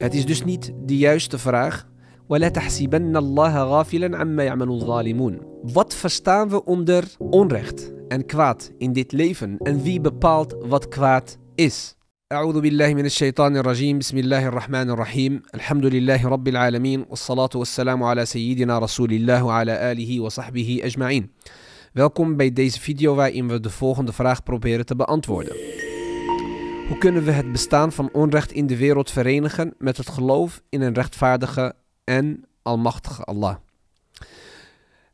Het is dus niet de juiste vraag. وَلَا تَحْسِبَنَّ اللَّهَ غَافِلًا عَمَّا يَعْمَلُ الظَّالِمُونَ Wat verstaan we onder onrecht en kwaad in dit leven? En wie bepaalt wat kwaad is? أعوذ بالله من الشيطان الرجيم بسم الله الرحمن الرحيم الحمد لله رب العالمين والصلاة والسلام على سيدنا رسول الله وعلى آله وصحبه أجمعين Welkom bij deze video waarin we de volgende vraag proberen te beantwoorden. Hoe kunnen we het bestaan van onrecht in de wereld verenigen met het geloof in een rechtvaardige en almachtige Allah?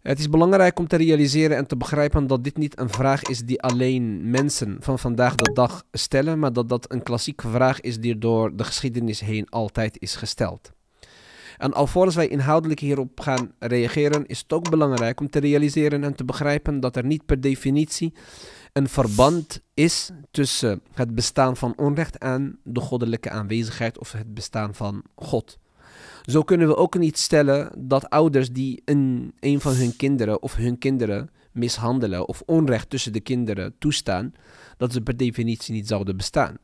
Het is belangrijk om te realiseren en te begrijpen dat dit niet een vraag is die alleen mensen van vandaag de dag stellen, maar dat dat een klassieke vraag is die door de geschiedenis heen altijd is gesteld. En alvorens wij inhoudelijk hierop gaan reageren, is het ook belangrijk om te realiseren en te begrijpen dat er niet per definitie een verband is tussen het bestaan van onrecht en de goddelijke aanwezigheid of het bestaan van God. Zo kunnen we ook niet stellen dat ouders die een, een van hun kinderen of hun kinderen mishandelen of onrecht tussen de kinderen toestaan, dat ze per definitie niet zouden bestaan.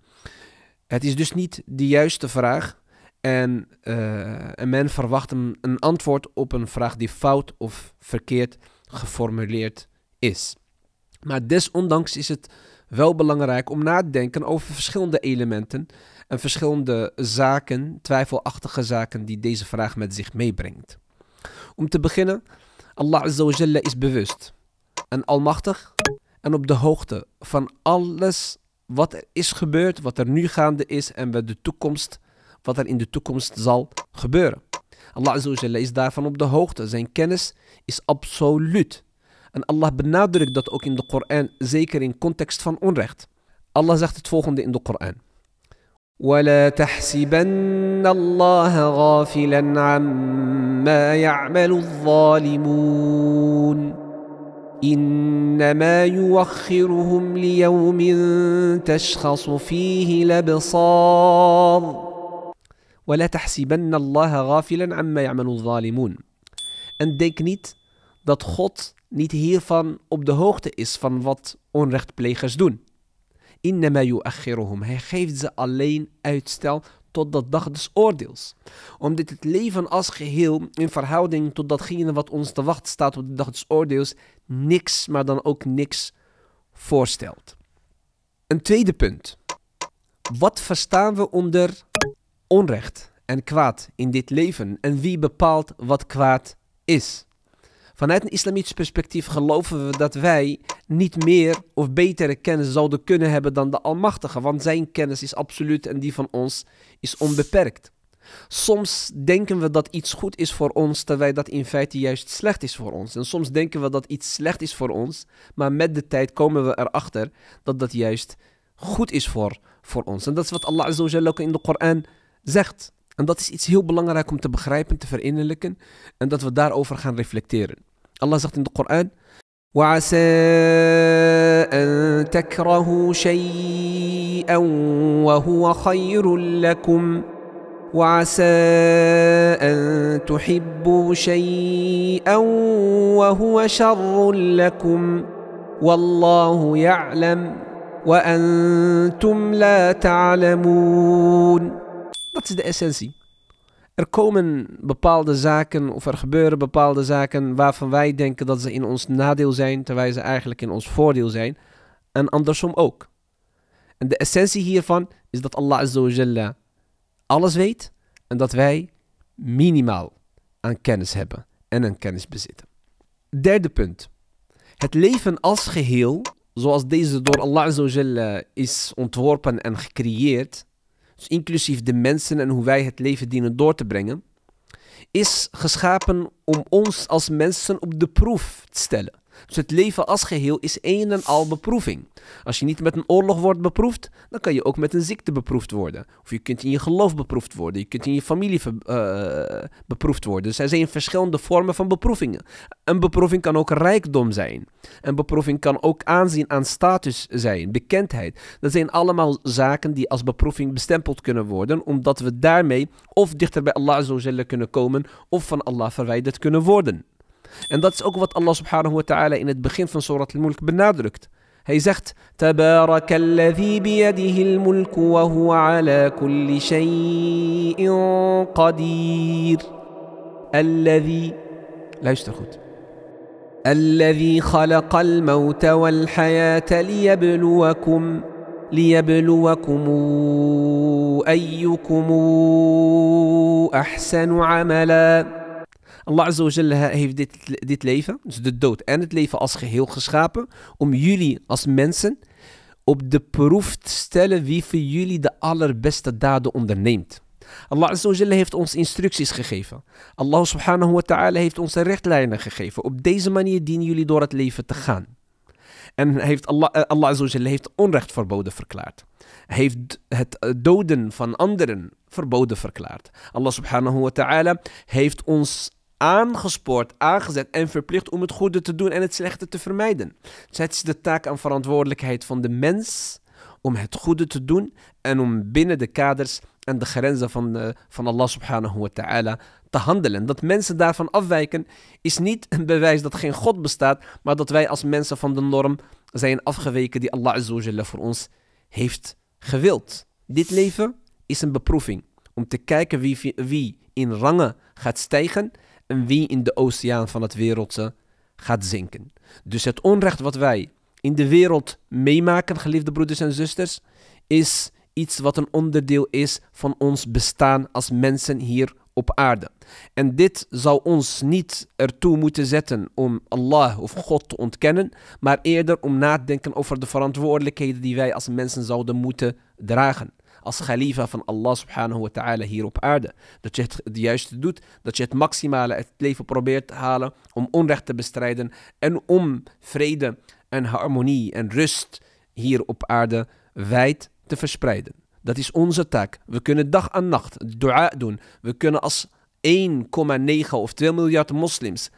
Het is dus niet de juiste vraag en, uh, en men verwacht een, antwoord op een vraag die fout of verkeerd geformuleerd is. Maar desondanks is het wel belangrijk om na te denken over verschillende elementen en verschillende zaken, twijfelachtige zaken die deze vraag met zich meebrengt. Om te beginnen, Allah Azza is bewust en almachtig en op de hoogte van alles wat er is gebeurd, wat er nu gaande is en wat, de toekomst, wat er in de toekomst zal gebeuren. Allah Azza wa Jalla is daarvan op de hoogte. Zijn kennis is absoluut. En Allah benadrukt dat ook in de Koran, zeker in context van onrecht. Allah zegt het volgende in de Koran. ولا تحسبن الله غافلا عما يعمل الظالمون انما يوخرهم ليوم تشخص فيه الابصار ولا تحسبن الله غافلا عما يعمل الظالمون en denk niet dat God niet hiervan op de hoogte is van wat onrechtplegers doen Innama yu'akhiruhum. Hij geeft ze alleen uitstel tot de dag des oordeels. Omdat het leven als geheel in verhouding tot datgene wat ons te wachten staat op de dag des oordeels niks, maar dan ook niks voorstelt. Een tweede punt. Wat verstaan we onder onrecht en kwaad in dit leven en wie bepaalt wat kwaad is? Vanuit een islamitisch perspectief geloven we dat wij niet meer of betere kennis zouden kunnen hebben dan de Almachtige, want zijn kennis is absoluut en die van ons is onbeperkt. Soms denken we dat iets goed is voor ons, terwijl dat in feite juist slecht is voor ons. En soms denken we dat iets slecht is voor ons, maar met de tijd komen we erachter dat dat juist goed is voor, voor ons. En dat is wat Allah ook in de Koran zegt. En dat is iets heel belangrijk om te begrijpen, te verinnerlijken en dat we daarover gaan reflecteren. Allah zegt in de Koran: وعسى أن تكرهوا شيئا وهو خير لكم وعسى أن تحبوا شيئا وهو شر لكم والله يعلم وأنتم لا تعلمون Dat is de essentie. Er komen bepaalde zaken of er gebeuren bepaalde zaken waarvan wij denken dat ze in ons nadeel zijn, terwijl ze eigenlijk in ons voordeel zijn. En andersom ook. En de essentie hiervan is dat Allah Azza alles weet en dat wij minimaal aan kennis hebben en een kennis bezitten. Derde punt. Het leven als geheel, zoals deze door Allah Azza is ontworpen en gecreëerd, dus inclusief de mensen en hoe wij het leven dienen door te brengen, is geschapen om ons als mensen op de proef te stellen. Dus het leven als geheel is een en al beproeving. Als je niet met een oorlog wordt beproefd, dan kan je ook met een ziekte beproefd worden. Of je kunt in je geloof beproefd worden. Je kunt in je familie uh, beproefd worden. Dus er zijn verschillende vormen van beproevingen. Een beproeving kan ook rijkdom zijn. Een beproeving kan ook aanzien aan status zijn, bekendheid. Dat zijn allemaal zaken die als beproeving bestempeld kunnen worden, omdat we daarmee of dichter bij Allah kunnen komen, of van Allah verwijderd kunnen worden. En dat is ook wat Allah subhanahu wa ta'ala in het begin van Surat al-Mulk benadrukt. Hij zegt: تبارك الذي بيده الملك وهو على كل شيء قدير. الذي luister goed. الذي خلق الموت والحياة ليبلوكم ليبلوكم أيكم أحسن عملا Allah Azza heeft dit, dit leven, dus de dood en het leven als geheel geschapen, om jullie als mensen op de proef te stellen wie van jullie de allerbeste daden onderneemt. Allah Azza heeft ons instructies gegeven. Allah subhanahu wa ta'ala heeft ons richtlijnen gegeven. Op deze manier dienen jullie door het leven te gaan. En heeft Allah, eh, Allah heeft onrecht verboden verklaard. Hij heeft het doden van anderen verboden verklaard. Allah subhanahu wa ta'ala heeft ons aangespoord, aangezet en verplicht om het goede te doen en het slechte te vermijden. Dus het is de taak en verantwoordelijkheid van de mens om het goede te doen en om binnen de kaders en de grenzen van, de, van Allah subhanahu wa ta'ala te handelen. Dat mensen daarvan afwijken is niet een bewijs dat geen God bestaat, maar dat wij als mensen van de norm zijn afgeweken die Allah azza voor ons heeft gewild. Dit leven is een beproeving om te kijken wie, wie in rangen gaat stijgen en wie in de oceaan van het wereldse gaat zinken. Dus het onrecht wat wij in de wereld meemaken, geliefde broeders en zusters, is iets wat een onderdeel is van ons bestaan als mensen hier op aarde. En dit zou ons niet ertoe moeten zetten om Allah of God te ontkennen, maar eerder om na te denken over de verantwoordelijkheden die wij als mensen zouden moeten dragen als khalifa van Allah subhanahu wa ta'ala hier op aarde. Dat je het, juiste doet, dat je het maximale uit het leven probeert te halen om onrecht te bestrijden en om vrede en harmonie en rust hier op aarde wijd te verspreiden. Dat is onze taak. We kunnen dag en nacht dua doen. We kunnen als 1,9 of 2 miljard moslims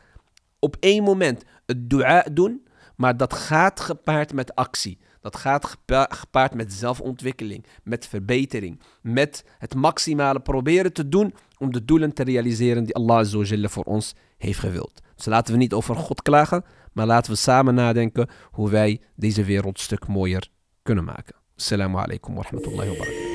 op één moment het dua doen, maar dat gaat gepaard met actie. Dat gaat gepaard met zelfontwikkeling, met verbetering, met het maximale proberen te doen om de doelen te realiseren die Allah Azza voor ons heeft gewild. Dus laten we niet over God klagen, maar laten we samen nadenken hoe wij deze wereld een stuk mooier kunnen maken. Assalamu alaikum wa rahmatullahi wa barakatuh.